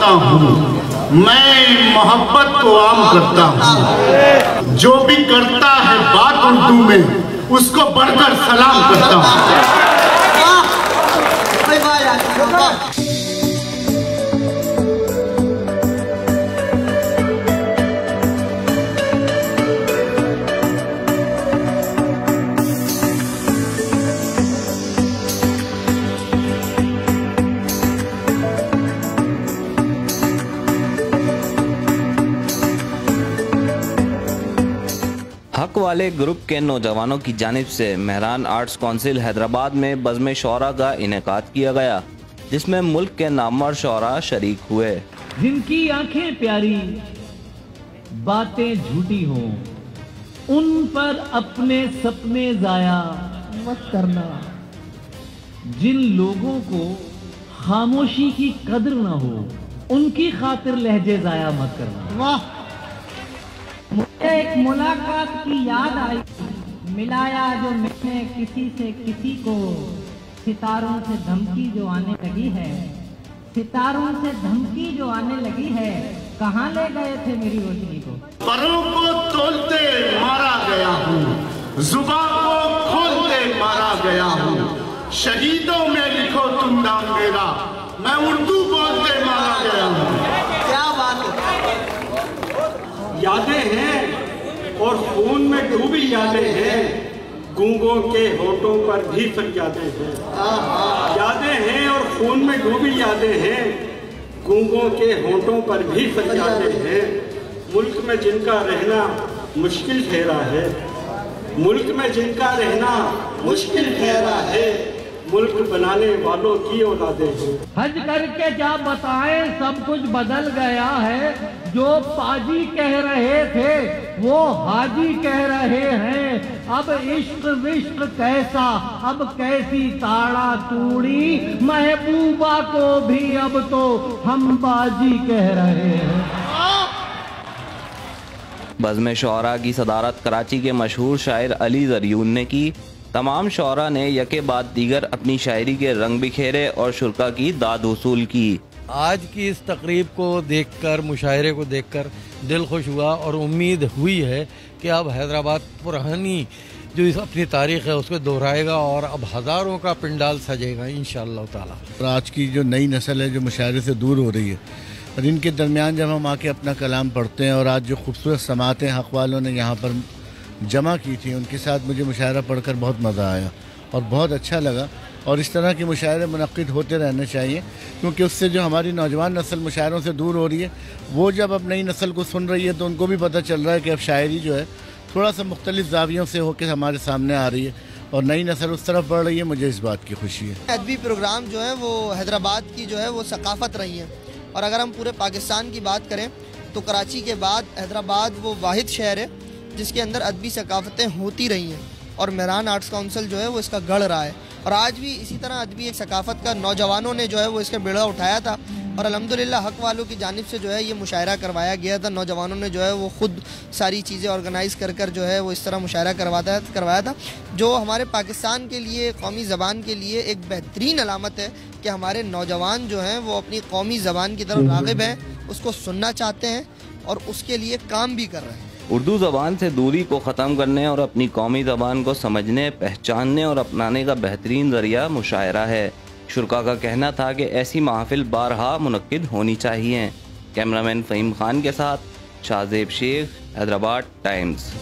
करता हूँ, मैं मोहब्बत को आम करता हूँ। जो भी करता है बात उर्दू में, उसको बढ़कर सलाम करता हूँ। हक वाले ग्रुप के नौजवानों की जानब से मेहरान आर्ट्स काउंसिल हैदराबाद में बज़म शरा का इनका किया गया जिसमें मुल्क के नामवर शरा शरीक हुए। जिनकी आँखें प्यारी बातें झूठी हों उन पर अपने सपने जाया मत करना। जिन लोगों को खामोशी की कदर न हो उनकी खातिर लहजे जाया मत करना। वाह! मुझे एक मुलाकात की याद आई। मिलाया जो मैंने किसी से किसी को। सितारों से धमकी जो आने लगी है। सितारों से धमकी जो आने लगी है। कहाँ ले गए थे मेरी रोशनी को? परों को तोलते मारा गया हूँ। जुबा को खोलते मारा गया हूँ। शहीदों में लिखो तुम नाम मेरा। मैं उर्दू बोलते मारा गया हूँ क्या बात है यादें हैं और खून में डूबी यादें हैं। गूंगों के होठों पर भी फरियादें हैं। यादें हैं और खून में डूबी यादें हैं। गूंगों के होठों पर भी फरियादें हैं। मुल्क में जिनका रहना मुश्किल ठहरा है, मुल्क में जिनका रहना मुश्किल ठहरा है मुल्क बनाने वालों की औलादे हैं। हज करके क्या बताएँ सब कुछ बदल गया है। जो पाजी कह रहे थे वो हाजी कह रहे हैं। अब इश्क विश्क कैसा अब कैसी ताड़ा तूड़ी। महबूबा को भी अब तो हम बाजी कह रहे हैं। बज़म शरा की सदारत कराची के मशहूर शायर अली जरियून ने की। तमाम शरा ने यके बाद दीगर अपनी शायरी के रंग बिखेरे और शुरा की दाद वसूल की। आज की इस तकरीब को देखकर मुशायरे को देखकर दिल खुश हुआ और उम्मीद हुई है कि अब हैदराबाद पुरानी जो इस अपनी तारीख है उसको दोहराएगा और अब हज़ारों का पिंडाल सजेगा इन ताला। और आज की जो नई नस्ल है जो मुशायरे से दूर हो रही है और इनके दरमियान जब हम आके अपना कलाम पढ़ते हैं और आज जो खूबसूरत समातें हक वालों ने यहाँ पर जमा की थी, उनके साथ मुझे मुशायरा पढ़कर बहुत मज़ा आया और बहुत अच्छा लगा। और इस तरह के मुशायरे मनद होते रहने चाहिए, क्योंकि उससे जो हमारी नौजवान नस्ल मुशायरों से दूर हो रही है, वो जब अब नई नस्ल को सुन रही है तो उनको भी पता चल रहा है कि अब शायरी जो है, थोड़ा सा मुख्तलिफ़ जावियों से होकर हमारे सामने आ रही है और नई नस्ल उस तरफ़ बढ़ रही है। मुझे इस बात की खुशी है। अदबी प्रोग्राम जो है, वो हैदराबाद की जो है, वो सकाफ़त रही है। और अगर हम पूरे पाकिस्तान की बात करें तो कराची के बाद हैदराबाद वो वाद शहर है जिसके अंदर अदबी सकाफ़तें होती रही हैं और मेहरान आर्ट्स काउंसिल जो है वो इसका गढ़ रहा है। और आज भी इसी तरह अदबी एक सकाफ़त का नौजवानों ने जो है वो इसका बेड़ा उठाया था और अलहमदिल्ला हक वालों की जानब से जो है ये मुशायरा करवाया गया था। नौजवानों ने जो है वो ख़ुद सारी चीज़ें ऑर्गेनाइज़ कर कर जो है वो इस तरह मुशायरा करवाता है करवाया था जो हमारे पाकिस्तान के लिए कौमी ज़बान के लिए एक बेहतरीन अलामत है कि हमारे नौजवान जो हैं वो अपनी कौमी ज़बान की तरफ़ रागब हैं उसको सुनना चाहते हैं और उसके लिए काम भी कर रहे हैं। उर्दू ज़बान से दूरी को ख़त्म करने और अपनी कौमी ज़बान को समझने, पहचानने और अपनाने का बेहतरीन ज़रिया मुशायरा है। शुरा का कहना था कि ऐसी महाफिल बारहा मनद होनी चाहिए। कैमरामैन फ़हीम खान के साथ, शाहजेब शेख, हैदराबाद टाइम्स।